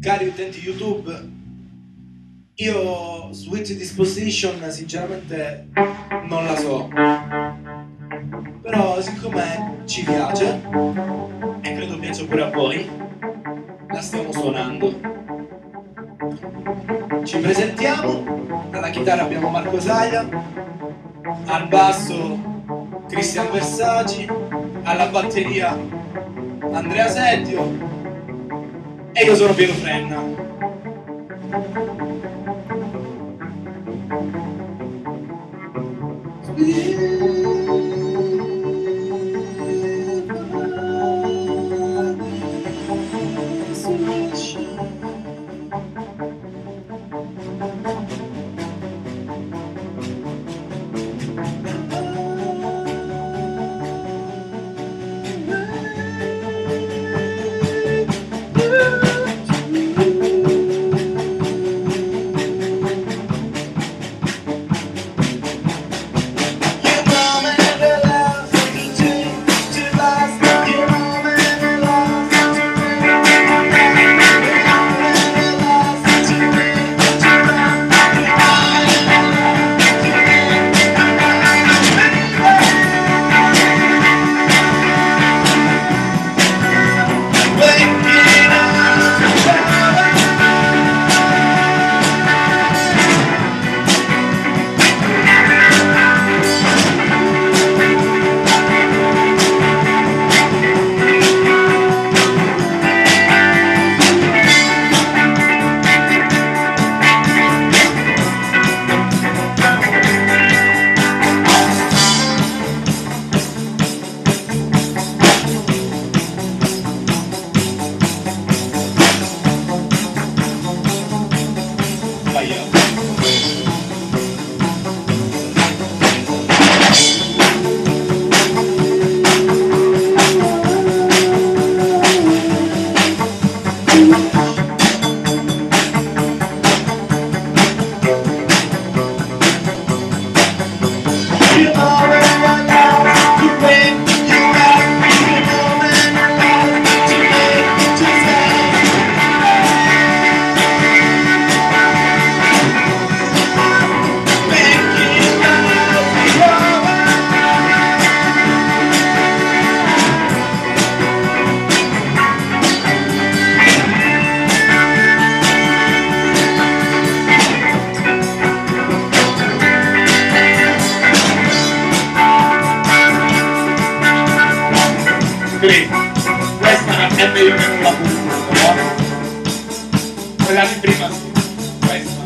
cari utenti YouTube, io Switch Disposition sinceramente non la so. Però siccome ci piace, e credo piaccia pure a voi, la stiamo suonando. Ci presentiamo, alla chitarra abbiamo Marco Saia, al basso Cristian Versaci, alla batteria Andrea Sedio e io sono Piero Frenna. Tigre, pues para medio de una Hola mi prima, pues.